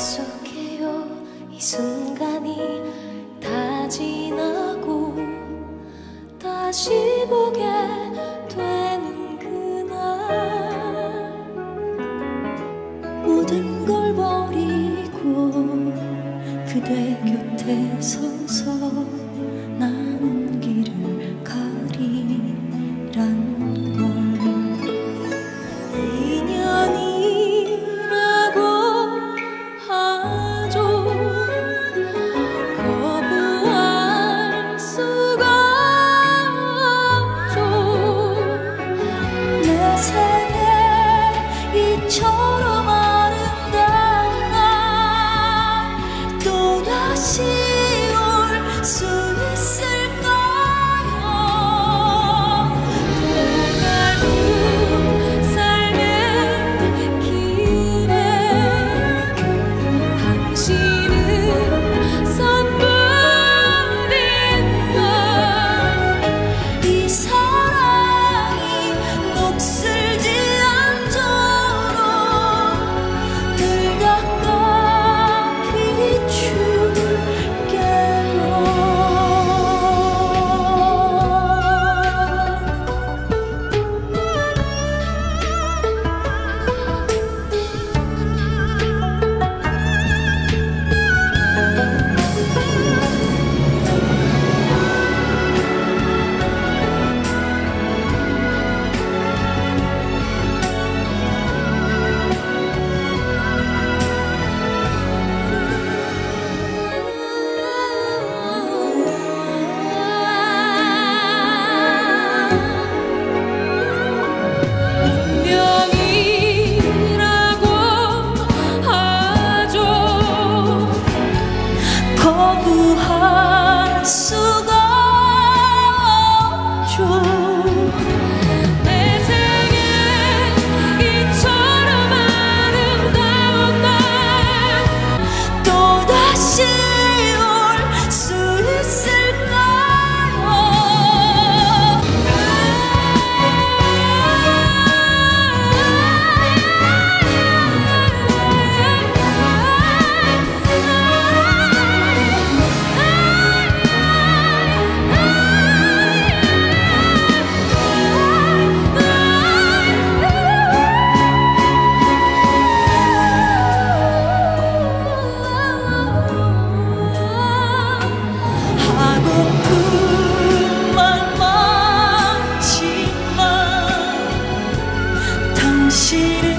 속해요, 이 순간이 다 지나고 다시 보게 되는 그날. 모든 걸 버리고 그대 곁에 서서 need